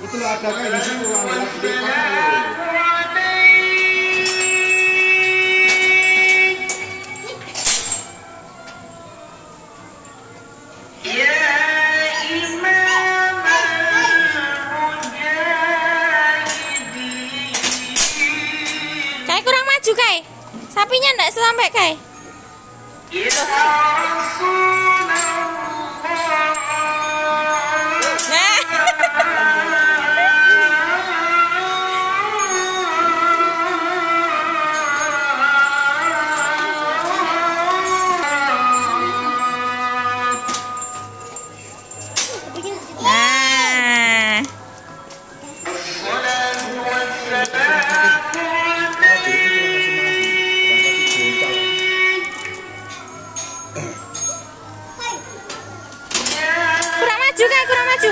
ada kayak di situ ada lagi di. Kai kurang maju kai. Sapinya ndak sampai kai. Ya Rasul काय करू नाचू